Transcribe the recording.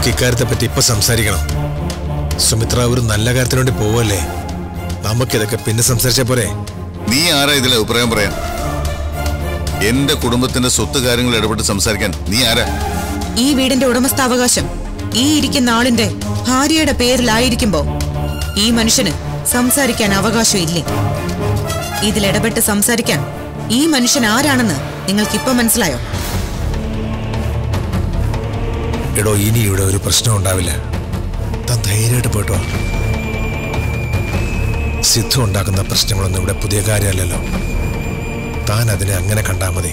നമുക്ക് ഇക്കാര്യത്തെ പറ്റി ഇപ്പൊ സംസാരിക്കണം. സുമിത്ര ഒരു നല്ല കാര്യത്തിന് വേണ്ടി പോവല്ലേ? നമുക്കിതൊക്കെ പിന്നെ സംസാരിച്ച പോരെ? നീ ആരാ ഇതിലെ അഭിപ്രായം പറയാൻ? എന്റെ കുടുംബത്തിന്റെ സ്വത്ത് കാര്യങ്ങൾ ഇടപെട്ട് സംസാരിക്കാൻ നീ ആരാ? ഈ വീടിന്റെ ഉടമസ്ഥാവകാശം ഈ ഇരിക്കുന്ന ആളിന്റെ ഭാര്യയുടെ പേരിലായിരിക്കുമ്പോ ഈ മനുഷ്യന് സംസാരിക്കാൻ അവകാശം ഇല്ലേ ഇതിലിടപെട്ട് സംസാരിക്കാൻ ഈ മനുഷ്യൻ ആരാണെന്ന് നിങ്ങൾക്കിപ്പോ മനസ്സിലായോ? എടോ ഇനി ഇവിടെ ഒരു പ്രശ്നം ഉണ്ടാവില്ല. താൻ ധൈര്യമായിട്ട് പോയിട്ടോ സിദ്ധു ഉണ്ടാക്കുന്ന പ്രശ്നങ്ങളൊന്നും ഇവിടെ പുതിയ കാര്യമല്ലല്ലോ. താൻ അതിനെ അങ്ങനെ കണ്ടാൽ മതി.